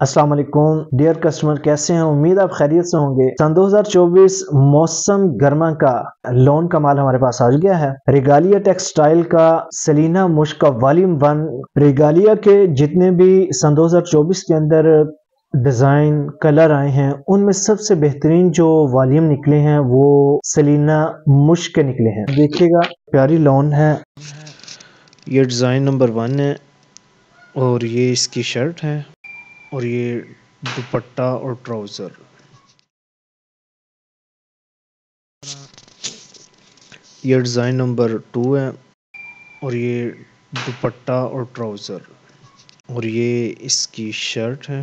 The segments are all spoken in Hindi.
अस्सलाम वालेकुम। डियर कस्टमर कैसे हैं? उम्मीद आप खैरियत से होंगे। सन 2024 मौसम गर्मा का लोन का माल हमारे पास आ गया है। रिगालिया टेक्सटाइल का सलीना मुश्क वॉल्यूम वन। रिगालिया के जितने भी सन 2024 के अंदर डिज़ाइन, कलर आए हैं, उनमें सबसे बेहतरीन जो वॉल्यूम निकले हैं, वो सलीना मुश्क के निकले हैं। देखिएगा, प्यारी लोन है। ये डिज़ाइन नंबर वन है और ये इसकी शर्ट है। और ये दुपट्टा और ट्राउज़र। ये डिज़ाइन नंबर टू है और ये दुपट्टा और ट्राउज़र। और ये इसकी शर्ट है।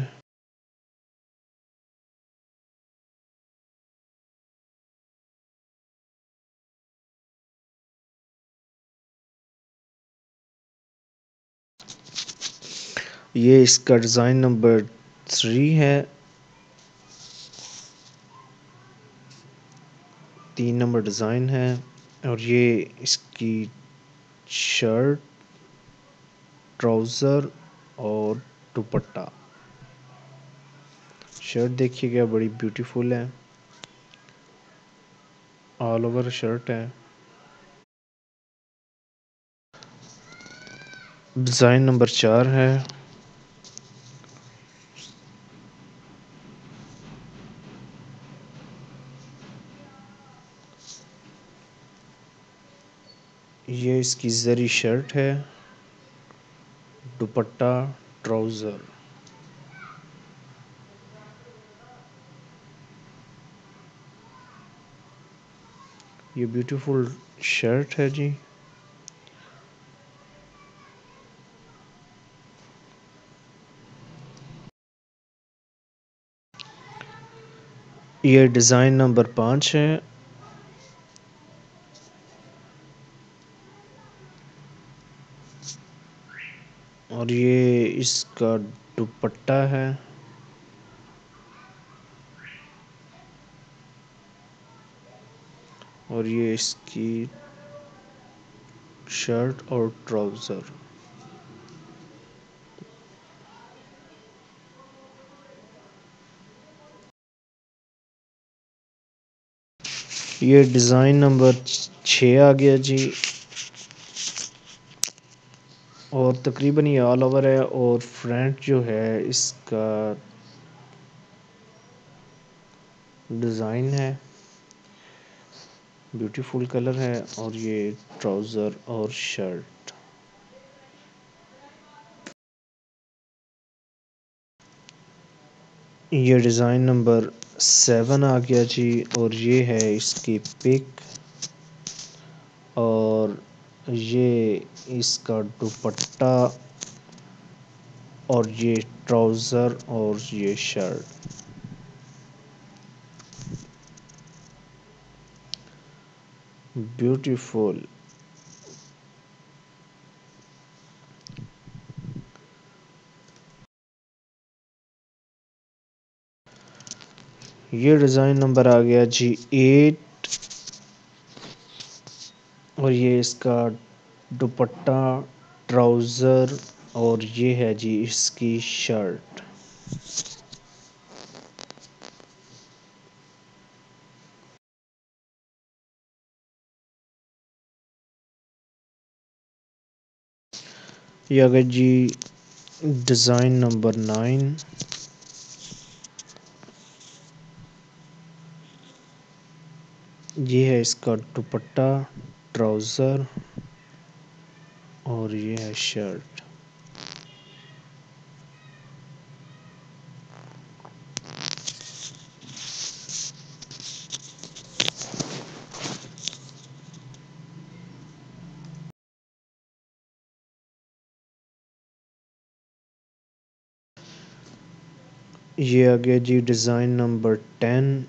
ये इसका डिज़ाइन नंबर थ्री है। तीन नंबर डिज़ाइन है और ये इसकी शर्ट, ट्राउज़र और दुपट्टा। शर्ट देखिएगा बड़ी ब्यूटीफुल है। ऑल ओवर शर्ट है। डिज़ाइन नंबर चार है। ये इसकी जरी शर्ट है, दुपट्टा, ट्राउज़र। ये ब्यूटीफुल शर्ट है जी। ये डिज़ाइन नंबर पाँच है। और ये इसका दुपट्टा है। और ये इसकी शर्ट और ट्राउज़र। ये डिज़ाइन नंबर छः आ गया जी। और तकरीबन ये ऑल ओवर है और फ्रंट जो है इसका डिज़ाइन है। ब्यूटीफुल कलर है और ये ट्राउज़र और शर्ट ये डिज़ाइन नंबर सेवन आ गया जी और ये है इसकी पिक और ये इसका दुपट्टा और ये ट्राउज़र और ये शर्ट। ब्यूटीफुल। ये डिज़ाइन नंबर आ गया जी एट और ये इसका दुपट्टा, ट्राउज़र और ये है जी इसकी शर्ट। ये अगर जी डिज़ाइन नंबर नाइन। ये है इसका दुपट्टा। ट्राउज़र और ये है शर्ट। ये आ गया जी डिज़ाइन नंबर टेन।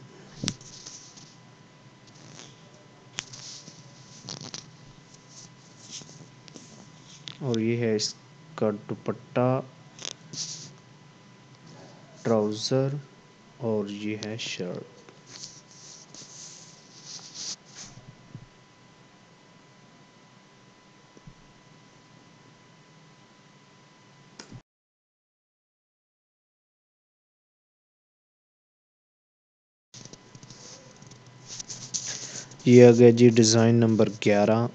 और ये है इसका दुपट्टा, ट्राउज़र और ये है शर्ट। ये आ गया जी डिज़ाइन नंबर ग्यारह।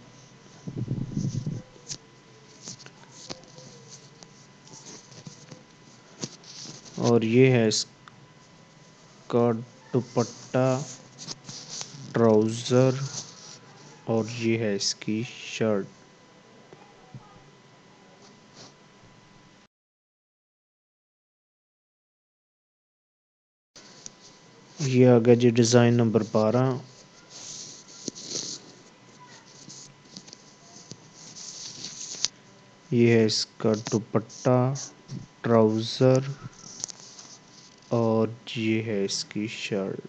और ये है इसका दुपट्टा, ट्राउज़र और ये है इसकी शर्ट। ये आ गया जी डिज़ाइन नंबर बारह। ये है इसका दुपट्टा, ट्राउज़र और ये है इसकी शर्ट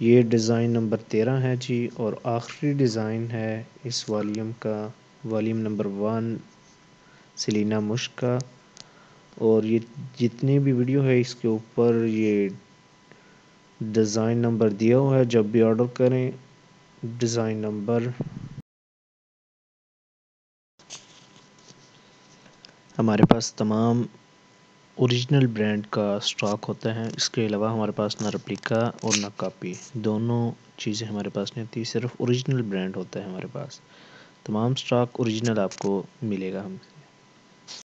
ये डिज़ाइन नंबर तेरह है जी, और आखिरी डिज़ाइन है इस वॉल्यूम का। वॉल्यूम नंबर वन, सलीना मुश्क और ये जितनी भी वीडियो है, इसके ऊपर ये डिज़ाइन नंबर दिया हुआ है, जब भी ऑर्डर करें डिज़ाइन नंबर हमारे पास तमाम ओरिजिनल ब्रांड का स्टॉक होता है, इसके अलावा हमारे पास ना रेप्लिका और ना कापी दोनों चीज़ें हमारे पास नहीं होती, सिर्फ़ ओरिजिनल ब्रांड होता है हमारे पास। तमाम स्टॉक ओरिजिनल आपको मिलेगा हम